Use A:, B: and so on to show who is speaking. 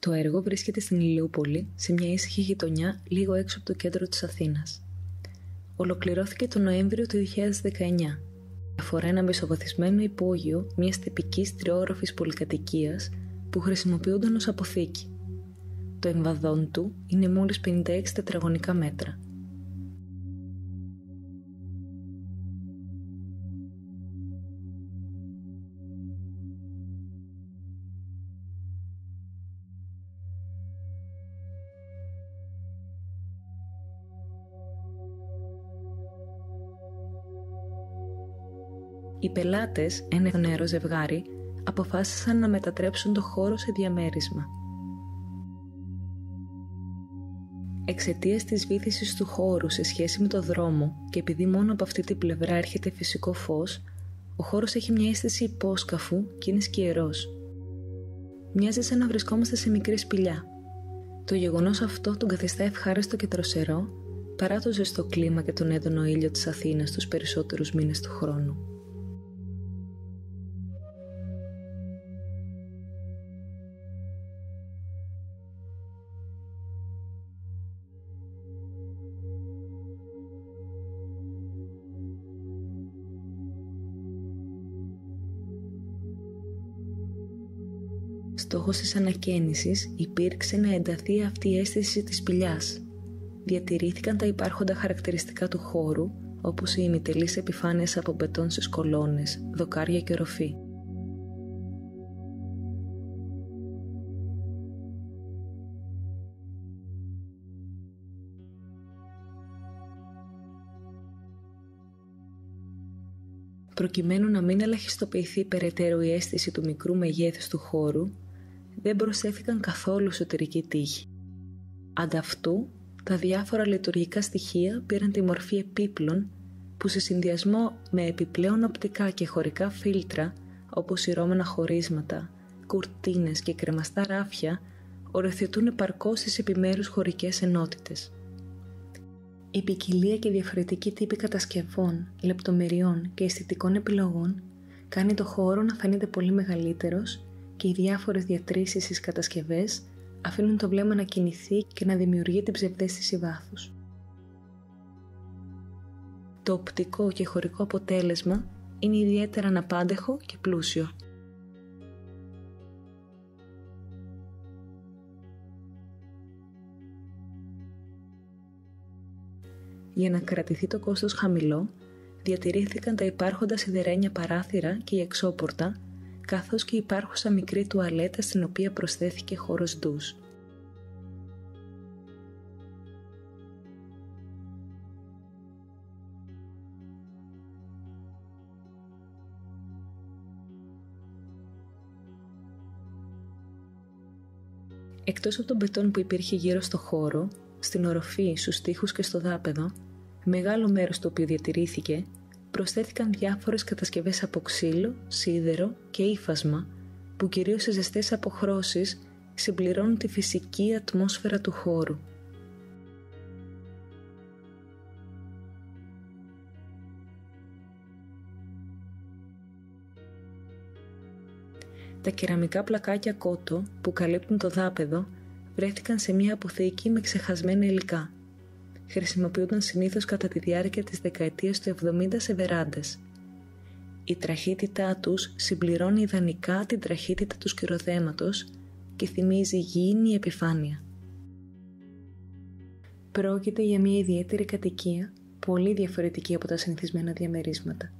A: Το έργο βρίσκεται στην Ηλιούπολη, σε μια ήσυχη γειτονιά λίγο έξω από το κέντρο της Αθήνας. Ολοκληρώθηκε το Νοέμβριο του 2019. Αφορά ένα μεσοβαθισμένο υπόγειο μιας τυπικής τριόροφης πολυκατοικίας που χρησιμοποιούνταν ως αποθήκη. Το εμβαδόν του είναι μόλις 56 τετραγωνικά μέτρα – Οι πελάτες, ένα νεαρό ζευγάρι, αποφάσισαν να μετατρέψουν το χώρο σε διαμέρισμα. Εξαιτίας της βήθησης του χώρου σε σχέση με το δρόμο και επειδή μόνο από αυτή την πλευρά έρχεται φυσικό φως, ο χώρος έχει μια αίσθηση υπόσκαφου και είναι σκιερός. Μοιάζει σαν να βρισκόμαστε σε μικρή σπηλιά. Το γεγονός αυτό τον καθιστά ευχάριστο και τροσερό παρά το ζεστό κλίμα και τον έντονο ήλιο της Αθήνας τους περισσότερους μήνες του χρόνου. Στόχος της ανακαίνησης υπήρξε να ενταθεί αυτή η αίσθηση της σπηλιάς. Διατηρήθηκαν τα υπάρχοντα χαρακτηριστικά του χώρου, όπως οι ημιτελείς επιφάνειες από μπετόν στις κολόνες, δοκάρια και ροφή. Προκειμένου να μην ελαχιστοποιηθεί περαιτέρω η αίσθηση του μικρού μεγέθους του χώρου, δεν προσέφηκαν καθόλου εσωτερική τύχη. Ανταυτού, τα διάφορα λειτουργικά στοιχεία πήραν τη μορφή επίπλων που σε συνδυασμό με επιπλέον οπτικά και χωρικά φίλτρα όπως ηρώμενα χωρίσματα, κουρτίνες και κρεμαστά ράφια οριοθετούν επαρκώς τις επιμέρους χωρικές ενότητες. Η ποικιλία και διαφορετική τύπη κατασκευών, λεπτομεριών και αισθητικών επιλογών κάνει το χώρο να φαίνεται πολύ μεγαλύτερος και οι διάφορες διατρήσεις στις κατασκευές αφήνουν το βλέμμα να κινηθεί και να δημιουργεί την ψευδέστηση βάθους. Το οπτικό και χωρικό αποτέλεσμα είναι ιδιαίτερα αναπάντεχο και πλούσιο. Για να κρατηθεί το κόστος χαμηλό, διατηρήθηκαν τα υπάρχοντα σιδερένια παράθυρα και η εξώπορτα καθώς και υπάρχουσα μικρή τουαλέτα στην οποία προσθέθηκε χώρος ντους. Εκτός από τον πετόν που υπήρχε γύρω στο χώρο, στην οροφή, στους τοίχους και στο δάπεδο, μεγάλο μέρος το οποίο διατηρήθηκε προσθέθηκαν διάφορες κατασκευές από ξύλο, σίδερο και ύφασμα που κυρίως σε ζεστές αποχρώσεις συμπληρώνουν τη φυσική ατμόσφαιρα του χώρου. Τα κεραμικά πλακάκια κότο που καλύπτουν το δάπεδο βρέθηκαν σε μια αποθήκη με ξεχασμένα υλικά χρησιμοποιούνταν συνήθως κατά τη διάρκεια της δεκαετίας του 70 σε βεράντες. Η τραχύτητά τους συμπληρώνει ιδανικά την τραχύτητα του σκυροδέματος και θυμίζει γήινη επιφάνεια. Πρόκειται για μια ιδιαίτερη κατοικία, πολύ διαφορετική από τα συνηθισμένα διαμερίσματα.